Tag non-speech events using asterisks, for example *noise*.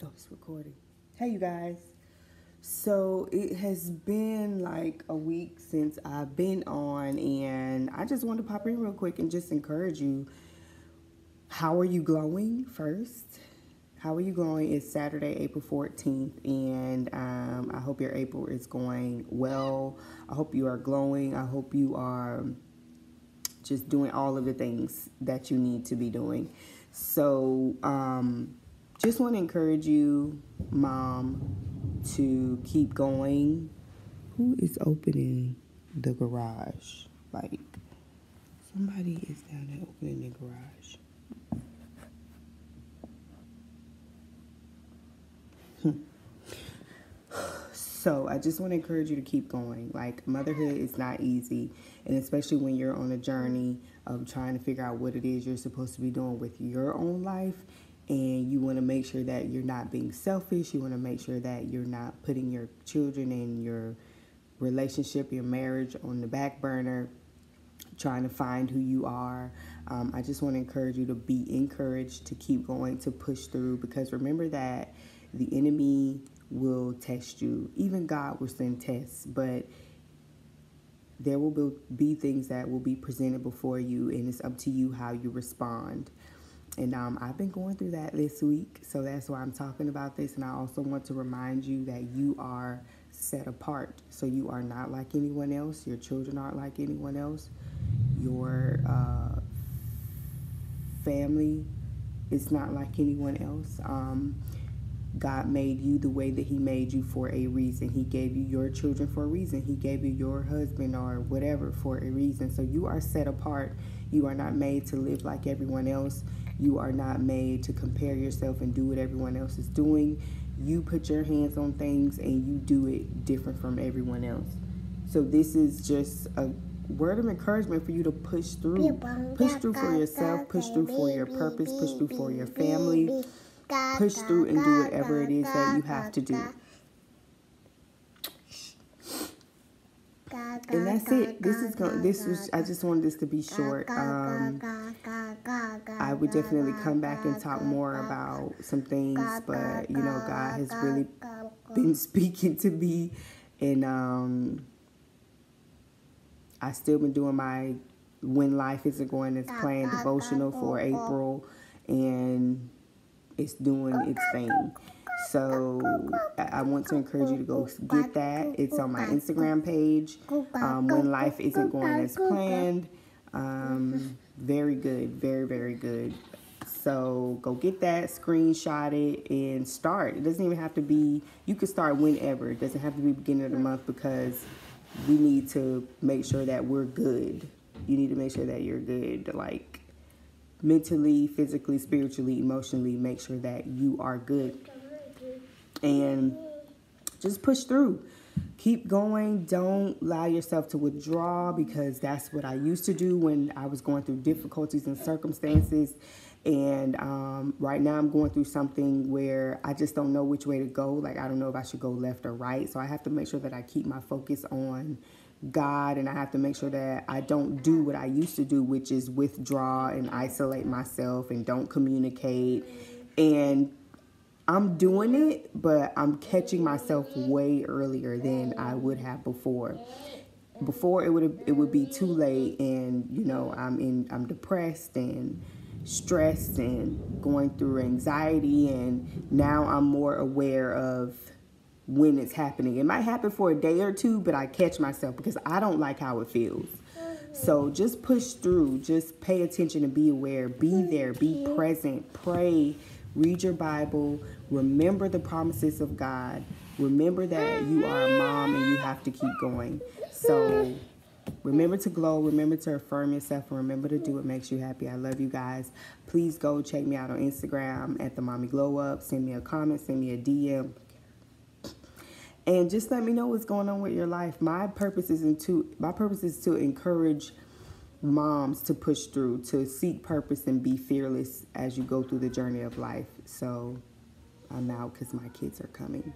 Oh, it's recording. Hey, you guys. So it has been like a week since I've been on, and I just wanted to pop in real quick and just encourage you. How are you glowing first? How are you going? It's Saturday, April 14th, and um, I hope your April is going well. I hope you are glowing. I hope you are just doing all of the things that you need to be doing. So, um, just want to encourage you, mom, to keep going. Who is opening the garage? Like, somebody is down there opening the garage. Hmm. So I just want to encourage you to keep going. Like motherhood is not easy, and especially when you're on a journey of trying to figure out what it is you're supposed to be doing with your own life, and you want to make sure that you're not being selfish. You want to make sure that you're not putting your children and your relationship, your marriage on the back burner, trying to find who you are. Um, I just want to encourage you to be encouraged to keep going, to push through, because remember that the enemy will test you. Even God will send tests, but there will be things that will be presented before you, and it's up to you how you respond. And um, I've been going through that this week, so that's why I'm talking about this. And I also want to remind you that you are set apart. So you are not like anyone else. Your children aren't like anyone else. Your uh, family is not like anyone else. Um, God made you the way that He made you for a reason. He gave you your children for a reason. He gave you your husband or whatever for a reason. So you are set apart. You are not made to live like everyone else. You are not made to compare yourself and do what everyone else is doing. You put your hands on things and you do it different from everyone else. So this is just a word of encouragement for you to push through. Push through for yourself, push through for your purpose, push through for your family push through and do whatever it is that you have to do. And that's it. This is going. This was. I just wanted this to be short. Um, I would definitely come back and talk more about some things, but you know, God has really been *laughs* speaking to me, and um, I still been doing my when life isn't going as planned devotional for April, and it's doing its thing. So I want to encourage you to go get that. It's on my Instagram page. Um, when life isn't going as planned, um, very good, very very good. So go get that, screenshot it, and start. It doesn't even have to be. You can start whenever. It doesn't have to be beginning of the month because we need to make sure that we're good. You need to make sure that you're good. Like mentally, physically, spiritually, emotionally, make sure that you are good. And just push through. Keep going. Don't allow yourself to withdraw because that's what I used to do when I was going through difficulties and circumstances. And um, right now, I'm going through something where I just don't know which way to go. Like, I don't know if I should go left or right. So, I have to make sure that I keep my focus on God and I have to make sure that I don't do what I used to do, which is withdraw and isolate myself and don't communicate. And I'm doing it, but I'm catching myself way earlier than I would have before. Before it would it would be too late and you know, I'm in I'm depressed and stressed and going through anxiety and now I'm more aware of when it's happening. It might happen for a day or two, but I catch myself because I don't like how it feels. So just push through, just pay attention and be aware, be there, be present, pray, read your Bible, remember the promises of God, remember that you are a mom and you have to keep going. So remember to glow, remember to affirm yourself, and remember to do what makes you happy. I love you guys. Please go check me out on Instagram at the Mommy Glow Up. Send me a comment, send me a DM and just let me know what's going on with your life. My purpose is to my purpose is to encourage moms to push through, to seek purpose and be fearless as you go through the journey of life. So I'm out because my kids are coming.